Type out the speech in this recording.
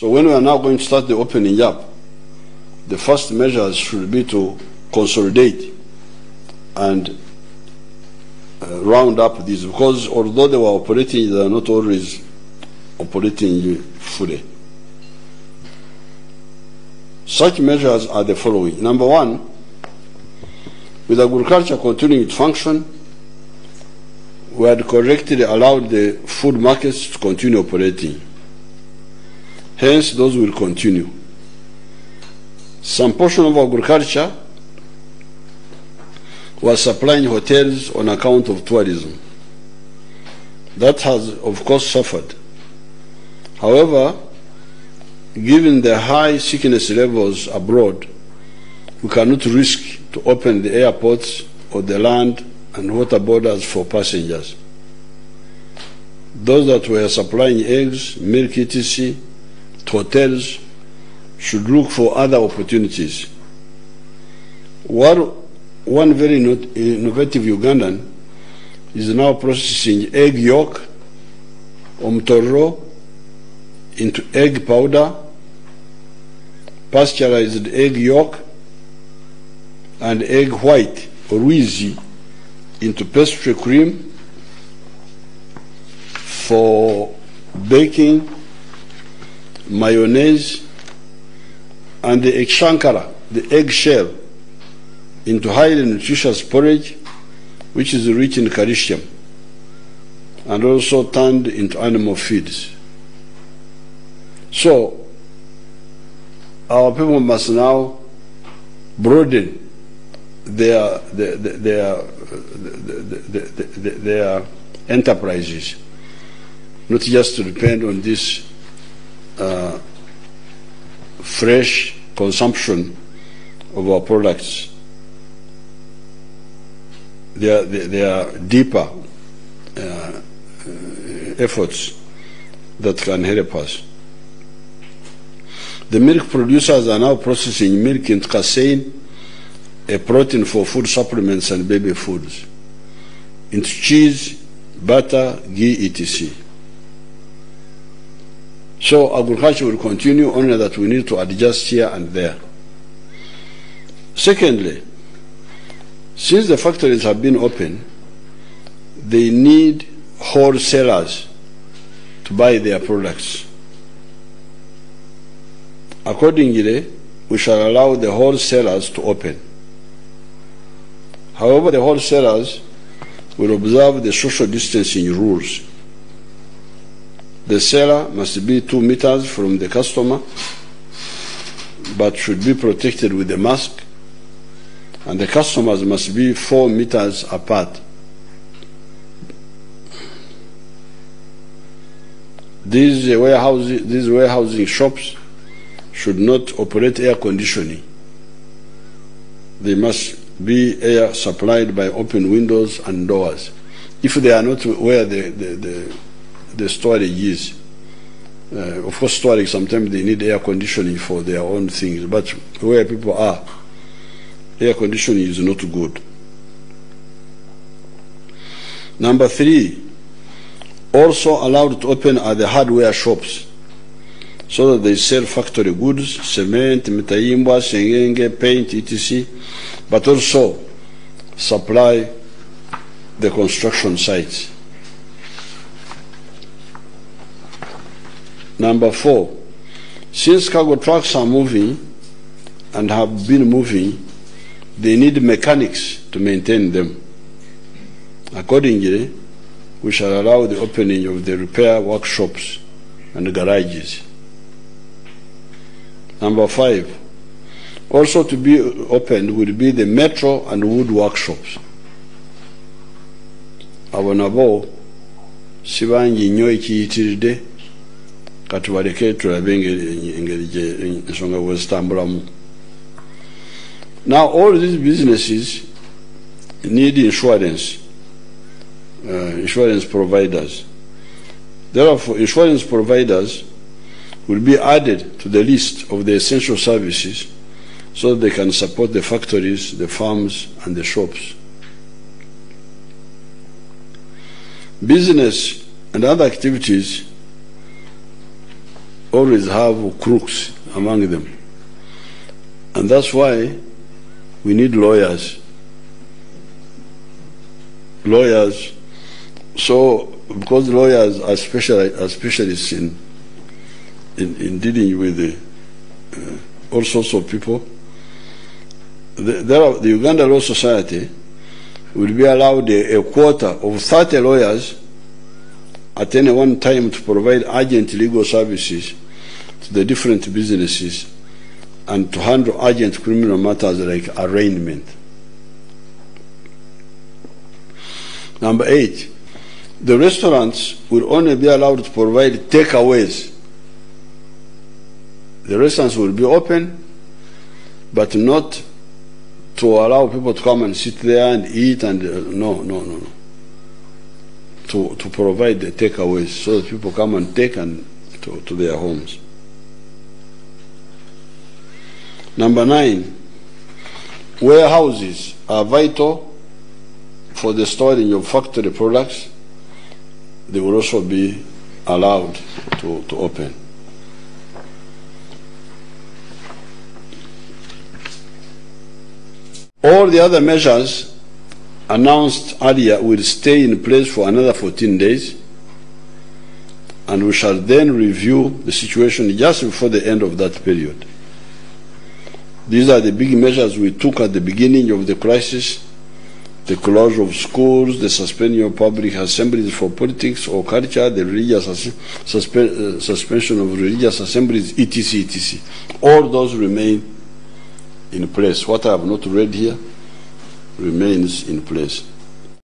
So when we are now going to start the opening up, the first measures should be to consolidate and uh, round up these because although they were operating, they are not always operating fully. Such measures are the following. Number one, with agriculture continuing its function, we had correctly allowed the food markets to continue operating. Hence, those will continue. Some portion of agriculture was supplying hotels on account of tourism. That has, of course, suffered. However, given the high sickness levels abroad, we cannot risk to open the airports or the land and water borders for passengers. Those that were supplying eggs, milk, etc., hotels should look for other opportunities. One, one very eh, innovative Ugandan is now processing egg yolk, omtoro, into egg powder, pasteurized egg yolk, and egg white or wheezy into pastry cream for baking, mayonnaise, and the egg the egg shell, into highly nutritious porridge, which is rich in calcium, and also turned into animal feeds. So, our people must now broaden their, their, their, their, enterprises, not just to depend on this uh, fresh consumption of our products. There, are deeper uh, efforts that can help us. The milk producers are now processing milk into casein, a protein for food supplements and baby foods, into cheese, butter, ghee, etc. So agriculture will continue, only that we need to adjust here and there. Secondly, since the factories have been open, they need wholesalers to buy their products. Accordingly, we shall allow the wholesalers to open. However, the wholesalers will observe the social distancing rules. The seller must be two meters from the customer, but should be protected with a mask, and the customers must be four meters apart. These warehousing, these warehousing shops should not operate air conditioning. They must be air supplied by open windows and doors. If they are not where the, the, the, the storage is, uh, of course, storage sometimes they need air conditioning for their own things, but where people are, air conditioning is not good. Number three, also allowed to open are the hardware shops so that they sell factory goods, cement, mitayimbwa, sengenge, paint, etc., but also supply the construction sites. Number four, since cargo trucks are moving and have been moving, they need mechanics to maintain them. Accordingly, we shall allow the opening of the repair workshops and garages. Number five, also to be opened will be the metro and wood workshops. abo nabo si bangi nnyo ekiyitiridde katubaleke tulabe engeri ensonga bwe zitambulamu now all these businesses need insurance uh, insurance providers therefore insurance providers will be added to the list of the essential services so they can support the factories, the farms, and the shops. Business and other activities always have crooks among them. And that's why we need lawyers. Lawyers. So, because lawyers are, special, are specialists in, in, in dealing with the, uh, all sorts of people, the, are, the Uganda Law Society will be allowed a, a quota of 30 lawyers at any one time to provide urgent legal services to the different businesses and to handle urgent criminal matters like arraignment. Number eight, the restaurants will only be allowed to provide takeaways. The restaurants will be open, but not to allow people to come and sit there and eat and uh, no, no, no, no. To, to provide the takeaways so that people come and take and to, to their homes. Number nine, warehouses are vital for the storing of factory products. They will also be allowed to, to open. All the other measures announced earlier will stay in place for another 14 days, and we shall then review the situation just before the end of that period. These are the big measures we took at the beginning of the crisis the closure of schools, the suspension of public assemblies for politics or culture, the religious suspe uh, suspension of religious assemblies, etc., etc. All those remain in place. What I have not read here remains in place.